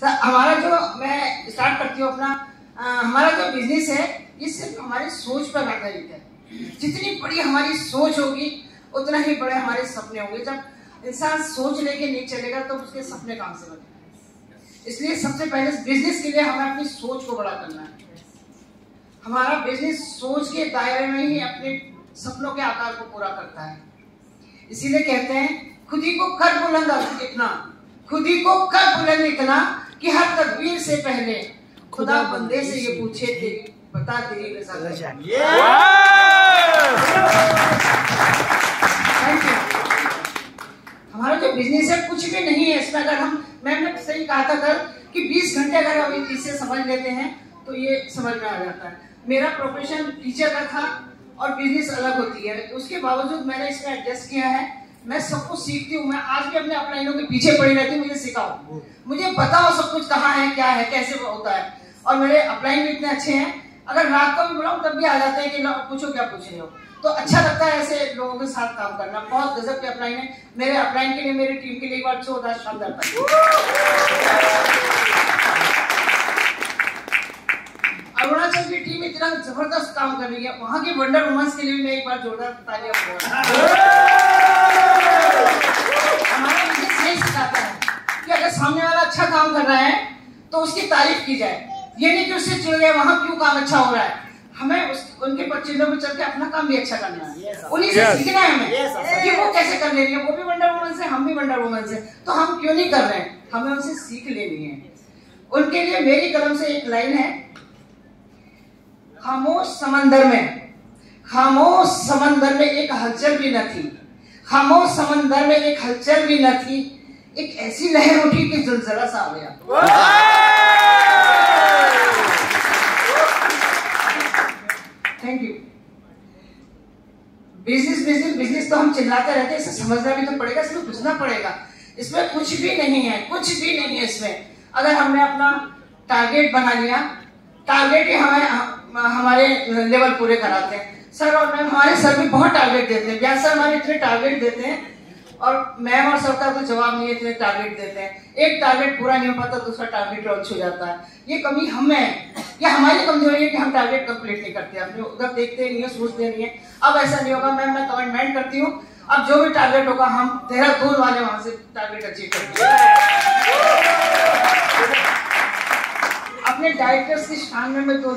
Sir हमारा जो मैं स्टार्ट करती हूँ अपना आ, हमारा जो बिज़नेस है ये सिर्फ़ हमारी सोच पर आधारित है। जितनी बड़ी हमारी सोच होगी उतना ही बड़े हमारे सपने होंगे। जब इंसान सोच लेके नहीं चलेगा तो उसके सपने कहाँ से बनेंगे? इसलिए सबसे पहले बिज़नेस के लिए हमें अपनी सोच को बड़ा करना है। हमारा बिज़नेस सोच के दायरे में ही अपने सपनों के आकार को पूरा करता है। इसीलिए कहते हैं खुद ही को कर बुलंद इतना खुद ही को कर बुलंद इतना कि हर तकबीर से पहले खुदा बंदे से ये पूछे तेरी बता तेरी रजा हमारा जो बिज़नेस है कुछ भी नहीं है इसमें। अगर हम मैंने सही कहा था कल कि 20 घंटे अगर हम इसे समझ लेते हैं तो ये समझ में आ जाता है। मेरा प्रोफेशन टीचर का था और बिज़नेस अलग होती है। उसके बावजूद मैंने इसमें एडजस्ट किया है। मैं सब कुछ सीखती हूँ, मैं आज भी अपने अपलाइनों के पीछे पड़ी रहती हूँ, मुझे सिखाओ। मुझे बताओ सब कुछ कहाँ है, क्या है, कैसे होता है। और मेरे अपलाइन भी इतने अच्छे हैं। अगर रात को भी बुलाऊं, तब भी आ जाते हैं कि पूछो क्या पूछ रहे हो। तो अच्छा लगता है ऐसे लोगों के साथ काम करना। बहुत गजब के अपलाइन है। मेरे अपलाइन के लिए, मेरी टीम के लिए एक बार जोरदार शानदार अरुणाचल की टीम इतना ज़बरदस्त काम कर रही है। वहाँ के वंडर वुमेन्स के लिए मैं एक बार जोरदार तालियाँ अगर सामने वाला अच्छा काम कर रहा है तो उसकी तारीफ़ की जाए। ये नहीं कि उससे चिड़ गए वहाँ क्यों काम अच्छा हो रहा है? हमें उस, उनके चिन्हों में चल के अपना काम भी अच्छा करना है। Yes, उन्हीं से yes, सीखना है हमें yes, कि वो कैसे कर ले रही है। वो भी वंडर वुमन से हम भी वंडर वुमन से। तो हम क्यों नहीं कर रहे हैं? हमें उनसे सीख लेनी है। उनके लिए मेरी कलम से एक लाइन है। खामोश समंदर में। खामोश समंदर में एक हलचल भी न थी। खामोश समंदर में एक हलचल भी न थी। एक ऐसी लहर उठी कि जलजला सा आ गया। Thank you business business business तो हम चिल्लाते रहते हैं, इसे समझना भी तो पड़ेगा, इसमें घुसना पड़ेगा। इसमें कुछ भी नहीं है, कुछ भी नहीं है इसमें। अगर हमने अपना टारगेट बना लिया टारगेट ही हमें हमारे लेवल पूरे कराते हैं। सर और मैम हमारे सर भी बहुत टारगेट देते हैं। व्यास सर हमारे इतने टारगेट देते हैं और मैम और सर का तो जवाब नहीं है इतने टारगेट देते हैं। एक टारगेट पूरा नहीं हो पाता दूसरा टारगेट लॉन्च हो जाता है। ये कमी हम है या हमारी कमज़ोरी है कि हम टारगेट कंप्लीट नहीं करते अपने उधर देखते नहीं है सोचते नहीं है। अब ऐसा नहीं होगा मैम मैं कमेंटमेंट करती हूँ। अब जो भी टारगेट होगा हम देहरादून वाले वहाँ से टारगेट अचीव करेंगे अपने डायरेक्टर्स की शान में मैं तो